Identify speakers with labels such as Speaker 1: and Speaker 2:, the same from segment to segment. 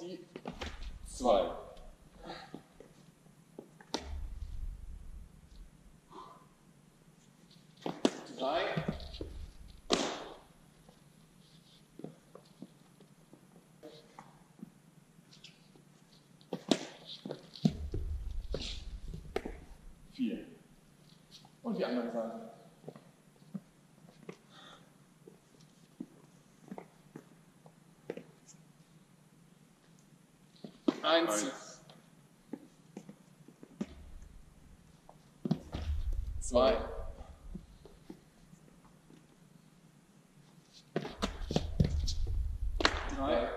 Speaker 1: die zwei. Drei. Vier. Und die andere Seite. Eins. Zwei. Drei.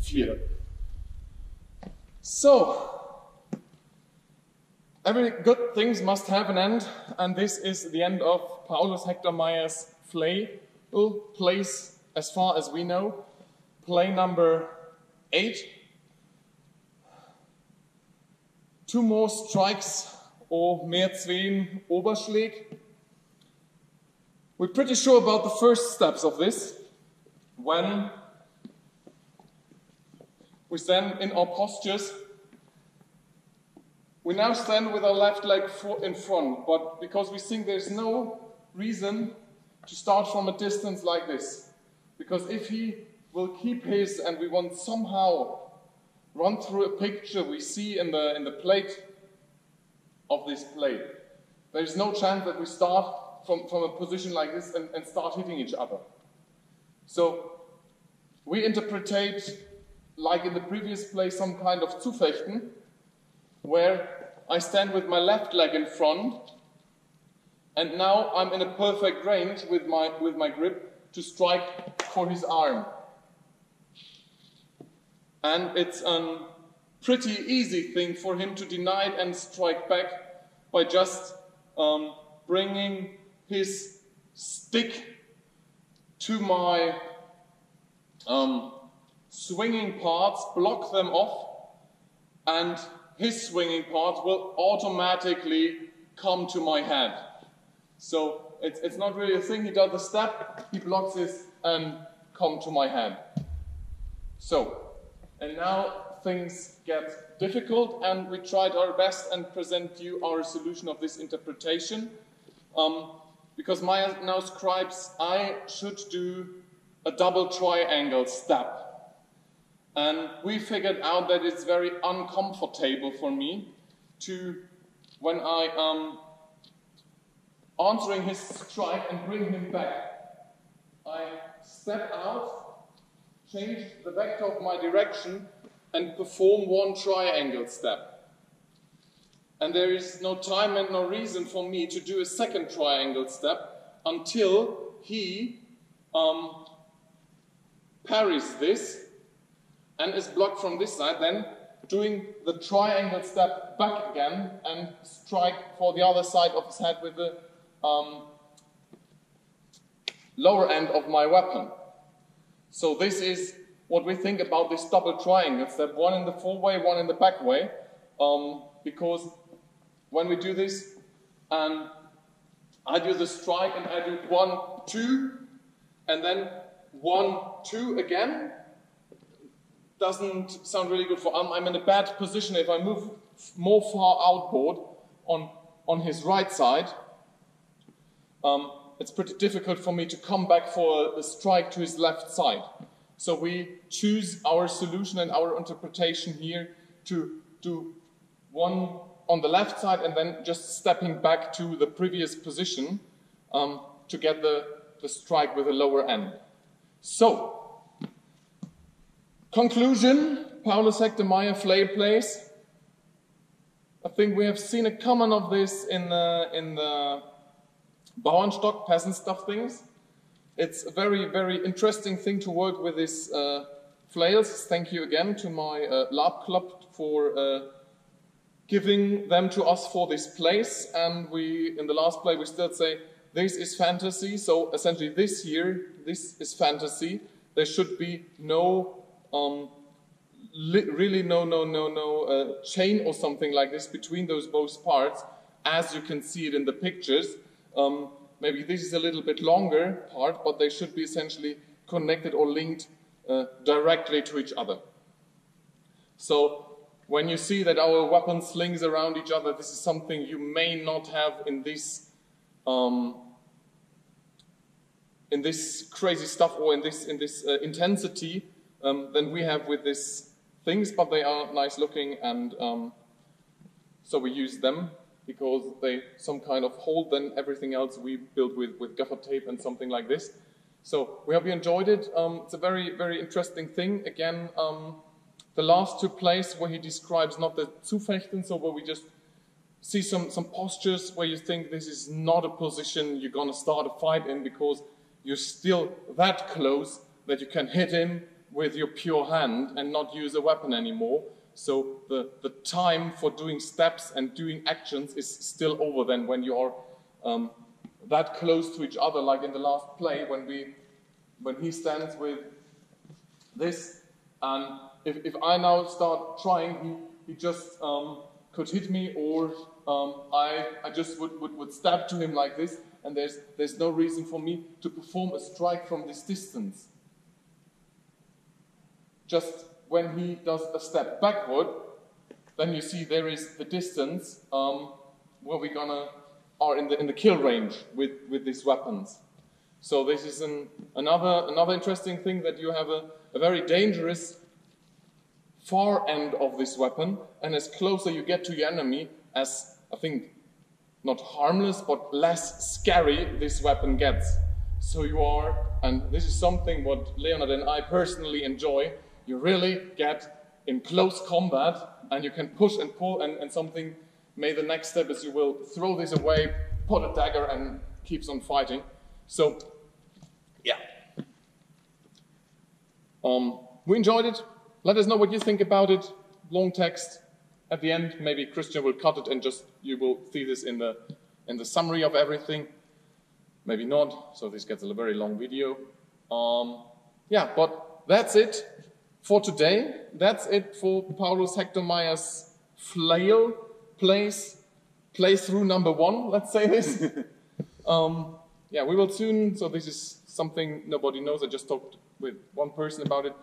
Speaker 1: Vier. So, Every good things must have an end, and this is the end of Paulus Hector Mair's play. Plays, as far as we know, play number eight. Two more strikes or mehr Zween Oberschläg. We're pretty sure about the first steps of this when we stand in our postures we now stand with our left leg in front, but because we think there's no reason to start from a distance like this. Because if he will keep his and we want somehow run through a picture we see in the, in the plate of this plate, there's no chance that we start from, from a position like this and, and start hitting each other. So we interpretate, like in the previous play, some kind of Zufechten, where I stand with my left leg in front, and now I'm in a perfect range with my, with my grip to strike for his arm. And it's a pretty easy thing for him to deny it and strike back by just um, bringing his stick to my um, swinging parts, block them off, and his swinging part will automatically come to my hand. So it's, it's not really a thing. He does the step, he blocks this, and come to my hand. So, and now things get difficult, and we tried our best and present you our solution of this interpretation. Um, because Mair now scribes I should do a double triangle step. And we figured out that it's very uncomfortable for me to, when I um, answering his strike and bring him back, I step out, change the vector of my direction, and perform one triangle step. And there is no time and no reason for me to do a second triangle step until he um, parries this and is blocked from this side, then doing the triangle step back again and strike for the other side of his head with the um, lower end of my weapon. So this is what we think about this double triangle step, one in the full way, one in the back way, um, because when we do this, um, I do the strike and I do one, two, and then one, two again, doesn't sound really good for I'm, I'm in a bad position if I move more far outboard on, on his right side. Um, it's pretty difficult for me to come back for a, a strike to his left side. So we choose our solution and our interpretation here to do one on the left side and then just stepping back to the previous position um, to get the, the strike with a lower end. So, Conclusion Paulus Hector Mair flail plays. I think we have seen a common of this in the, in the Bauernstock peasant stuff things. It's a very, very interesting thing to work with these uh, flails. Thank you again to my uh, lab club for uh, giving them to us for this place. And we, in the last play, we still say this is fantasy. So essentially, this year, this is fantasy. There should be no um, really no, no, no, no uh, chain or something like this between those both parts. as you can see it in the pictures. Um, maybe this is a little bit longer part, but they should be essentially connected or linked uh, directly to each other. So when you see that our weapon slings around each other, this is something you may not have in this um, in this crazy stuff or in this in this uh, intensity um, than we have with these things, but they are nice looking, and um, so we use them because they some kind of hold than everything else we build with with gaffer tape and something like this. So we hope you enjoyed it. Um, it's a very very interesting thing. Again. Um, the last two place where he describes not the Zufechten, so where we just see some, some postures where you think this is not a position you're going to start a fight in because you're still that close that you can hit him with your pure hand and not use a weapon anymore. So the, the time for doing steps and doing actions is still over then when you are um, that close to each other, like in the last play when we when he stands with this and if, if I now start trying, he, he just um, could hit me or um, I, I just would, would, would stab to him like this and there's, there's no reason for me to perform a strike from this distance. Just when he does a step backward, then you see there is the distance um, where we're gonna are in the in the kill range with, with these weapons. So this is an, another another interesting thing that you have a, a very dangerous far end of this weapon, and as closer you get to your enemy, as I think not harmless but less scary this weapon gets. So you are, and this is something what Leonard and I personally enjoy, you really get in close combat and you can push and pull and, and something, may the next step is you will throw this away, put a dagger and keeps on fighting. So, yeah. Um, we enjoyed it. Let us know what you think about it. Long text at the end. Maybe Christian will cut it and just you will see this in the in the summary of everything. Maybe not. So this gets a very long video. Um, yeah, but that's it for today. That's it for Paulus Hector Mair's flail place playthrough number one. Let's say this. um, yeah, we will soon. So this is something nobody knows. I just talked with one person about it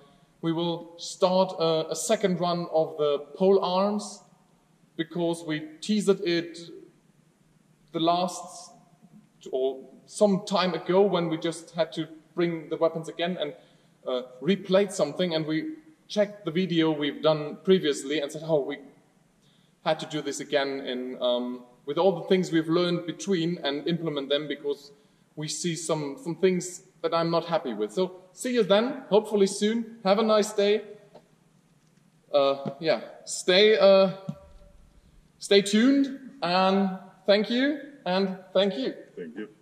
Speaker 1: we will start a, a second run of the pole arms because we teased it the last or some time ago when we just had to bring the weapons again and uh, replayed something and we checked the video we've done previously and said, oh, we had to do this again in, um, with all the things we've learned between and implement them because we see some, some things that I'm not happy with. So see you then, hopefully soon. Have a nice day. Uh, yeah, stay, uh, stay tuned and thank you and thank you.
Speaker 2: Thank you.